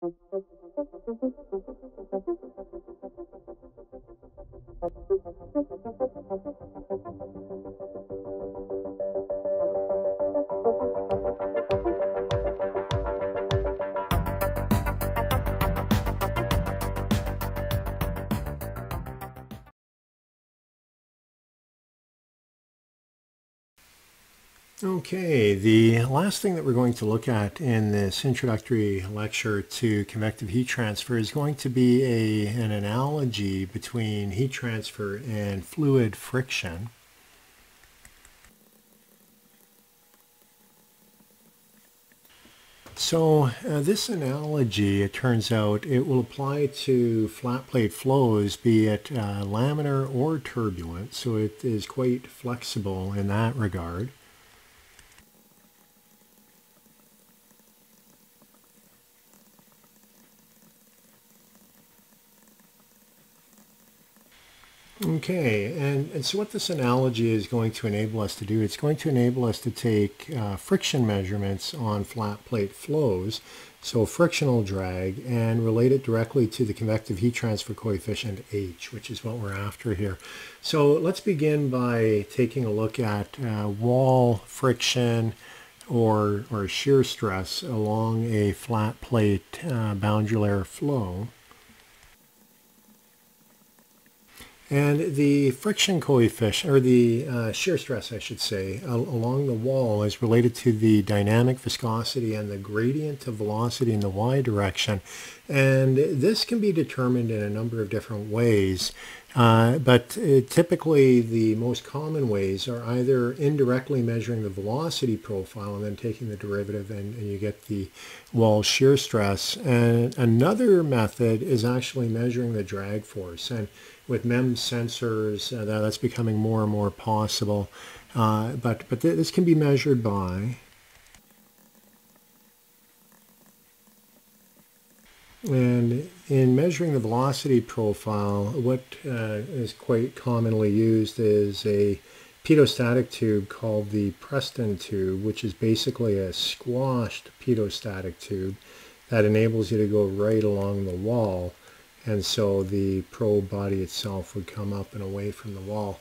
Thank you. Okay, the last thing that we're going to look at in this introductory lecture to convective heat transfer is going to be a, an analogy between heat transfer and fluid friction. So uh, this analogy, it turns out, it will apply to flat plate flows, be it uh, laminar or turbulent, so it is quite flexible in that regard. Okay, and, and so what this analogy is going to enable us to do, it's going to enable us to take uh, friction measurements on flat plate flows, so frictional drag, and relate it directly to the convective heat transfer coefficient H, which is what we're after here. So let's begin by taking a look at uh, wall friction or, or shear stress along a flat plate uh, boundary layer flow. And the friction coefficient, or the uh, shear stress, I should say, along the wall is related to the dynamic viscosity and the gradient of velocity in the y direction. And this can be determined in a number of different ways. Uh, but uh, typically the most common ways are either indirectly measuring the velocity profile and then taking the derivative and, and you get the wall shear stress. And another method is actually measuring the drag force. And with MEMS sensors, uh, that, that's becoming more and more possible. Uh, but but th this can be measured by And in measuring the velocity profile, what uh, is quite commonly used is a pitot-static tube called the Preston tube, which is basically a squashed pitot-static tube that enables you to go right along the wall and so the probe body itself would come up and away from the wall.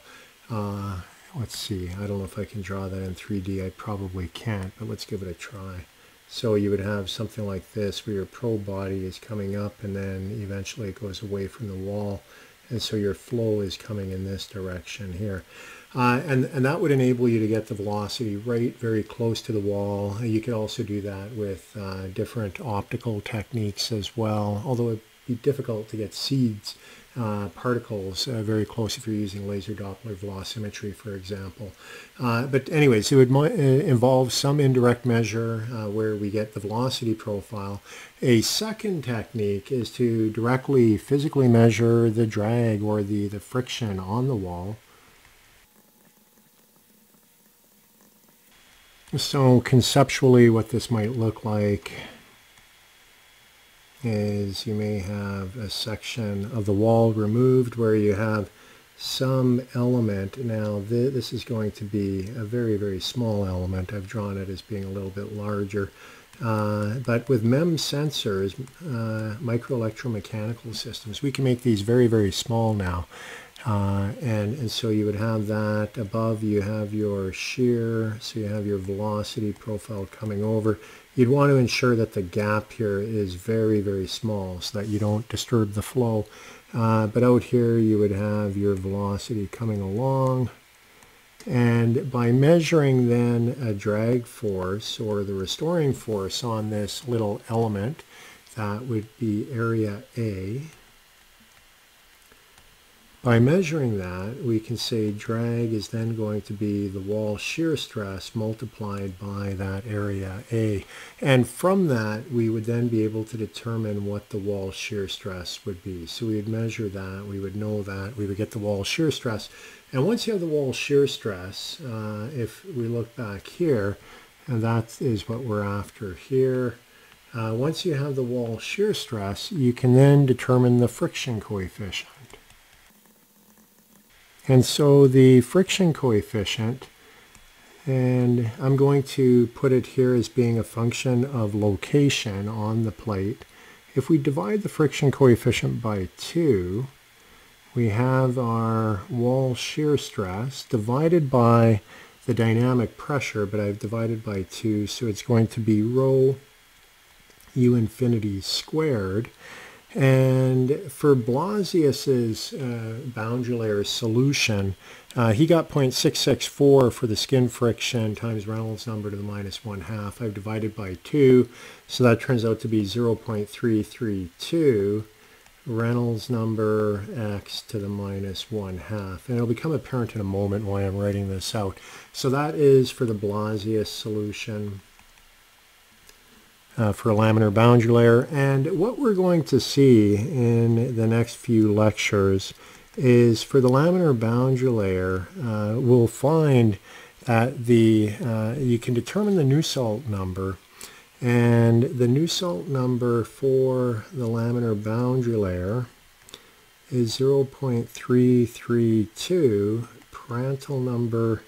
Uh, let's see, I don't know if I can draw that in 3D, I probably can't, but let's give it a try. So you would have something like this where your probe body is coming up and then eventually it goes away from the wall and so your flow is coming in this direction here. Uh, and, and that would enable you to get the velocity right very close to the wall. You could also do that with uh, different optical techniques as well, although it would be difficult to get seeds uh, particles uh, very close if you're using laser Doppler velocimetry, for example. Uh, but anyways, it would uh, involve some indirect measure uh, where we get the velocity profile. A second technique is to directly physically measure the drag or the, the friction on the wall. So conceptually what this might look like is you may have a section of the wall removed where you have some element. Now th this is going to be a very, very small element. I've drawn it as being a little bit larger. Uh, but with MEMS sensors, uh, microelectromechanical systems, we can make these very, very small now. Uh, and, and so you would have that above you have your shear, so you have your velocity profile coming over. You'd want to ensure that the gap here is very, very small so that you don't disturb the flow. Uh, but out here you would have your velocity coming along. And by measuring then a drag force or the restoring force on this little element, that would be area A. By measuring that, we can say drag is then going to be the wall shear stress multiplied by that area A. And from that, we would then be able to determine what the wall shear stress would be. So we would measure that, we would know that, we would get the wall shear stress. And once you have the wall shear stress, uh, if we look back here, and that is what we're after here, uh, once you have the wall shear stress, you can then determine the friction coefficient. And so the friction coefficient, and I'm going to put it here as being a function of location on the plate, if we divide the friction coefficient by 2, we have our wall shear stress divided by the dynamic pressure, but I've divided by 2, so it's going to be rho u infinity squared. And for Blasius's uh, boundary layer solution, uh, he got 0.664 for the skin friction times Reynolds number to the minus 1 half. I've divided by 2, so that turns out to be 0.332 Reynolds number x to the minus 1 half. And it'll become apparent in a moment why I'm writing this out. So that is for the Blasius solution uh, for a laminar boundary layer. And what we're going to see in the next few lectures is for the laminar boundary layer, uh, we'll find that the uh, you can determine the Nusselt number and the Nusselt number for the laminar boundary layer is 0.332 Prandtl number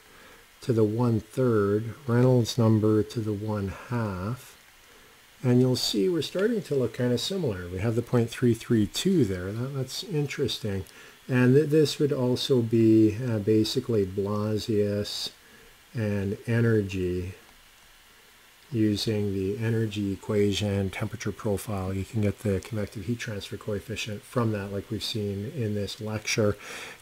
to the one-third, Reynolds number to the one-half, and you'll see we're starting to look kind of similar. We have the 0.332 there. That, that's interesting. And th this would also be uh, basically Blasius and energy using the energy equation, temperature profile. You can get the convective heat transfer coefficient from that like we've seen in this lecture.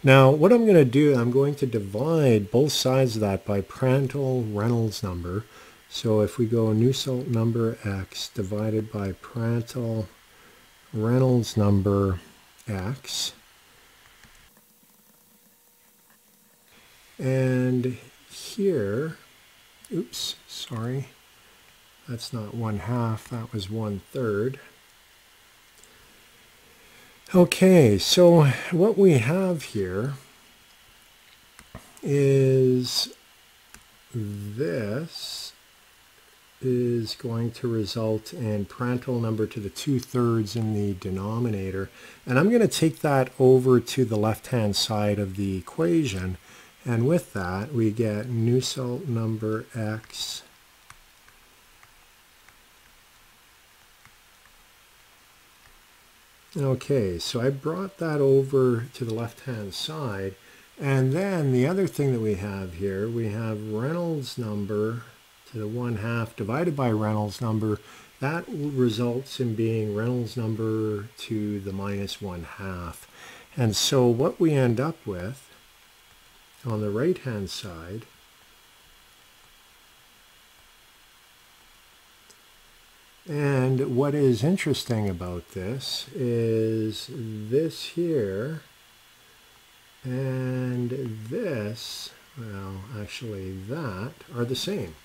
Now what I'm going to do, I'm going to divide both sides of that by Prandtl Reynolds number. So if we go Nusselt number x divided by Prandtl Reynolds number x, and here, oops, sorry, that's not one half, that was one third. Okay, so what we have here is this is going to result in Prandtl number to the two-thirds in the denominator. And I'm going to take that over to the left-hand side of the equation. And with that, we get Nusselt number x Okay, so I brought that over to the left-hand side. And then the other thing that we have here, we have Reynolds number to the 1 half divided by Reynolds number, that results in being Reynolds number to the minus 1 half. And so what we end up with on the right hand side and what is interesting about this is this here and this, well actually that, are the same.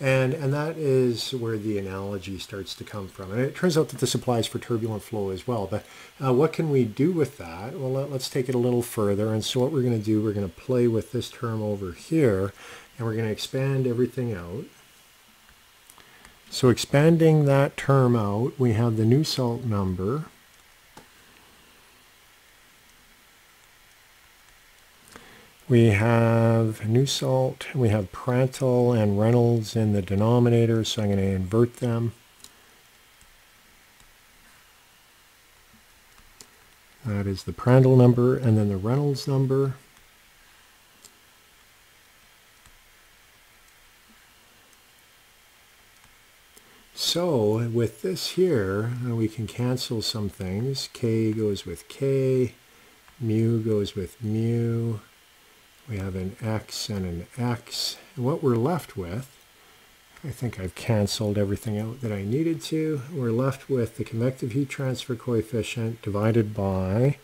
And, and that is where the analogy starts to come from. And it turns out that this applies for turbulent flow as well. But uh, what can we do with that? Well, let, us take it a little further. And so what we're going to do, we're going to play with this term over here. And we're going to expand everything out. So expanding that term out, we have the Nusselt number. We have Nusselt, we have Prandtl and Reynolds in the denominator, so I'm going to invert them. That is the Prandtl number, and then the Reynolds number. So with this here, uh, we can cancel some things. K goes with K, mu goes with mu, we have an x and an x. What we're left with, I think I've canceled everything out that I needed to. We're left with the convective heat transfer coefficient divided by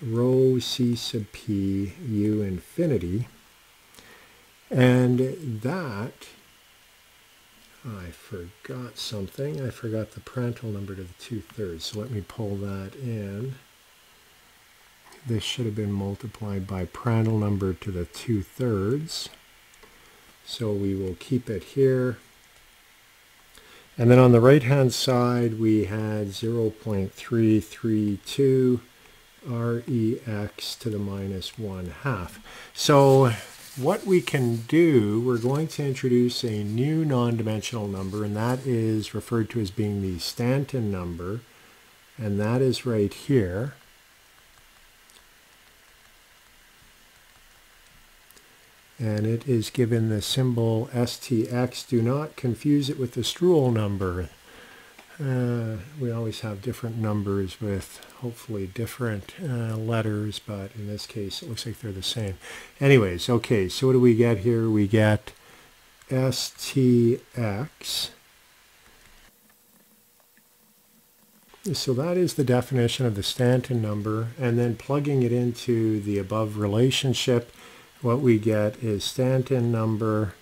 rho c sub p u infinity. And that, I forgot something. I forgot the Prandtl number to the two-thirds. So let me pull that in this should have been multiplied by Prandtl number to the two-thirds. So we will keep it here. And then on the right-hand side, we had 0.332 REX to the minus 1 half. So what we can do, we're going to introduce a new non-dimensional number, and that is referred to as being the Stanton number and that is right here. And it is given the symbol STX. Do not confuse it with the Strouhal number. Uh, we always have different numbers with hopefully different uh, letters, but in this case it looks like they're the same. Anyways, okay, so what do we get here? We get STX. So that is the definition of the Stanton number, and then plugging it into the above relationship, what we get is Stanton number,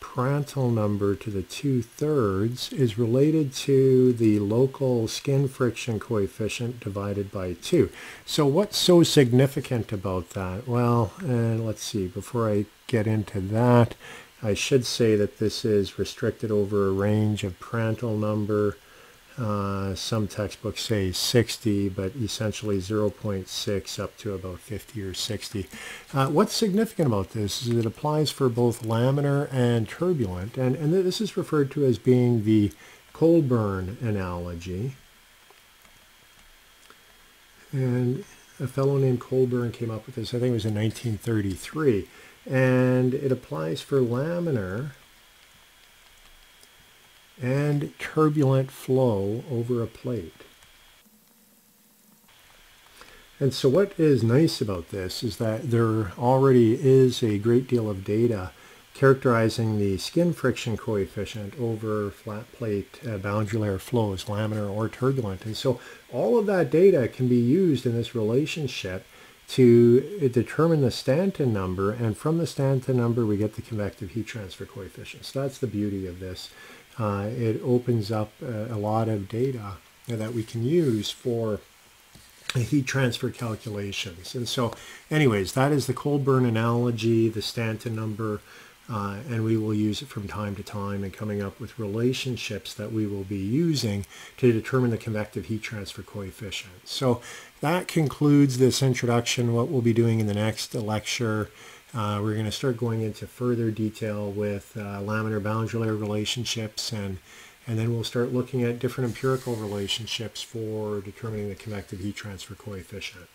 Prandtl number to the two-thirds is related to the local skin friction coefficient divided by 2. So what's so significant about that? Well, and let's see, before I get into that, I should say that this is restricted over a range of Prandtl number uh, some textbooks say 60, but essentially 0.6 up to about 50 or 60. Uh, what's significant about this is it applies for both laminar and turbulent, and, and this is referred to as being the Colburn analogy. And a fellow named Colburn came up with this, I think it was in 1933, and it applies for laminar and turbulent flow over a plate. And so what is nice about this is that there already is a great deal of data characterizing the skin friction coefficient over flat plate uh, boundary layer flows, laminar or turbulent. And so all of that data can be used in this relationship to determine the Stanton number, and from the Stanton number we get the convective heat transfer coefficient. So that's the beauty of this uh, it opens up a, a, lot of data that we can use for heat transfer calculations. And so anyways, that is the Colburn analogy, the Stanton number, uh, and we will use it from time to time and coming up with relationships that we will be using to determine the convective heat transfer coefficient. So that concludes this introduction. What we'll be doing in the next lecture uh, we're going to start going into further detail with uh, laminar boundary layer relationships and and then we'll start looking at different empirical relationships for determining the convective heat transfer coefficient.